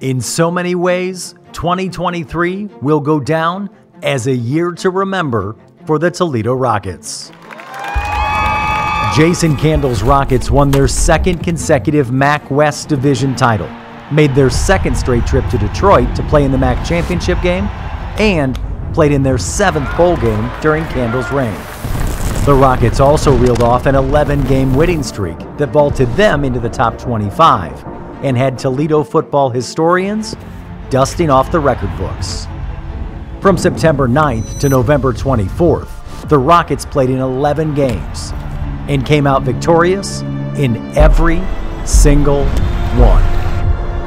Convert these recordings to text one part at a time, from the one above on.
In so many ways, 2023 will go down as a year to remember for the Toledo Rockets. Jason Candle's Rockets won their second consecutive MAC West Division title, made their second straight trip to Detroit to play in the MAC Championship game, and played in their seventh bowl game during Candle's reign. The Rockets also reeled off an 11 game winning streak that vaulted them into the top 25 and had Toledo football historians dusting off the record books. From September 9th to November 24th, the Rockets played in 11 games and came out victorious in every single one.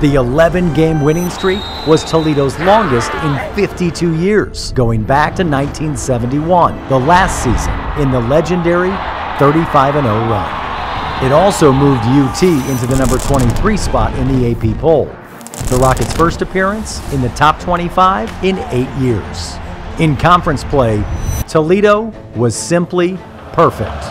The 11 game winning streak was Toledo's longest in 52 years, going back to 1971, the last season in the legendary 35 0 run. It also moved UT into the number 23 spot in the AP poll, the Rockets' first appearance in the top 25 in eight years. In conference play, Toledo was simply perfect,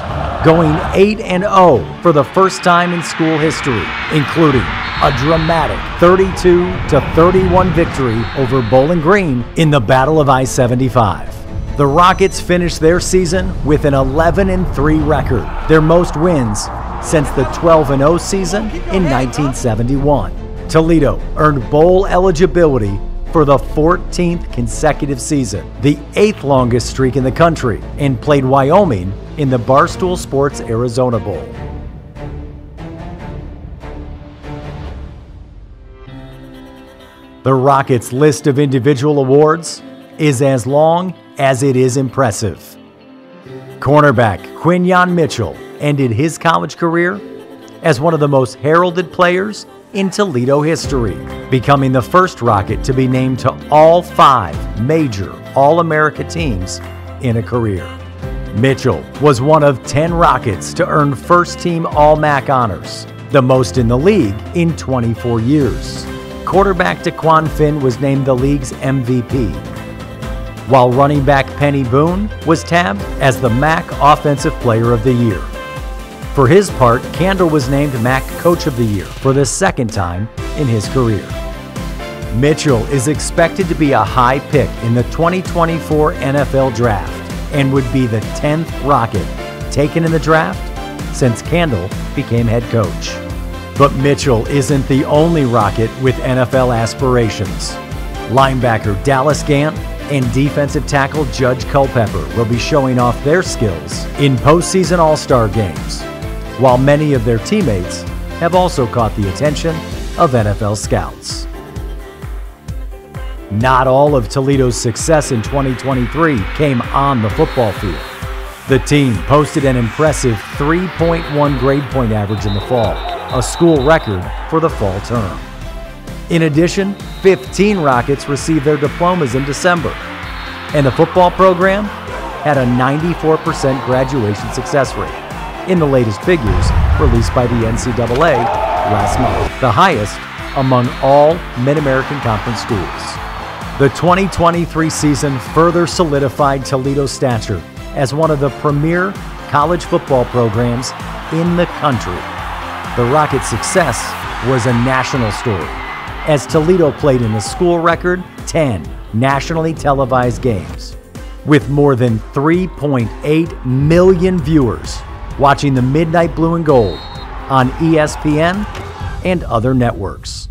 going 8 0 for the first time in school history, including a dramatic 32 31 victory over Bowling Green in the Battle of I 75. The Rockets finished their season with an 11 3 record, their most wins since the 12 0 season in 1971. Toledo earned bowl eligibility for the 14th consecutive season, the eighth longest streak in the country, and played Wyoming in the Barstool Sports Arizona Bowl. The Rockets' list of individual awards is as long as it is impressive. Cornerback Quinyon Mitchell ended his college career as one of the most heralded players in Toledo history, becoming the first Rocket to be named to all five major All America teams in a career. Mitchell was one of 10 Rockets to earn first team All MAC honors, the most in the league in 24 years quarterback Dequan Finn was named the league's MVP, while running back Peny Boone was tabbed as the MAC Offensive Player of the Year. For his part, Candle was named MAC Coach of the Year for the second time in his career. Mitchell is expected to be a high pick in the 2024 NFL Draft and would be the 10th Rocket taken in the draft since Candle became head coach. But Mitchell isn't the only Rocket with NFL aspirations. Linebacker Dallas Gant and defensive tackle Judge Culpepper will be showing off their skills in postseason All Star games, while many of their teammates have also caught the attention of NFL scouts. Not all of Toledo's success in 2023 came on the football field. The team posted an impressive 3.1 grade point average in the fall a school record for the fall term. In addition, 15 Rockets received their diplomas in December, and the football program had a 94% graduation success rate in the latest figures released by the NCAA last month, the highest among all Mid American Conference schools. The 2023 season further solidified Toledo's stature as one of the premier college football programs in the country the Rockets' success was a national story, as Toledo played in a school record 10 nationally televised games, with more than 3.8 million viewers watching the Midnight Blue and Gold on ESPN and other networks.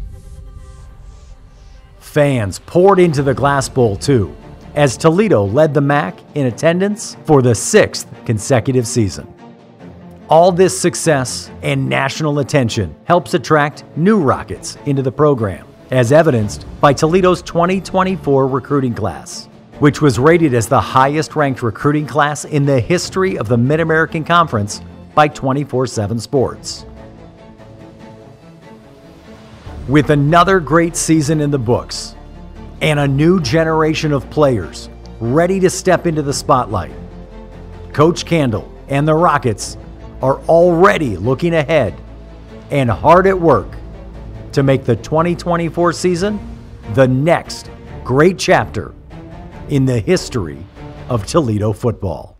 Fans poured into the Glass Bowl too, as Toledo led the MAC in attendance for the sixth consecutive season. All this success and national attention helps attract new Rockets into the program, as evidenced by Toledo's 2024 recruiting class, which was rated as the highest ranked recruiting class in the history of the Mid American Conference by 24 7 Sports. With another great season in the books and a new generation of players ready to step into the spotlight, Coach Candle and the Rockets are already looking ahead and hard at work to make the 2024 season the next great chapter in the history of Toledo football.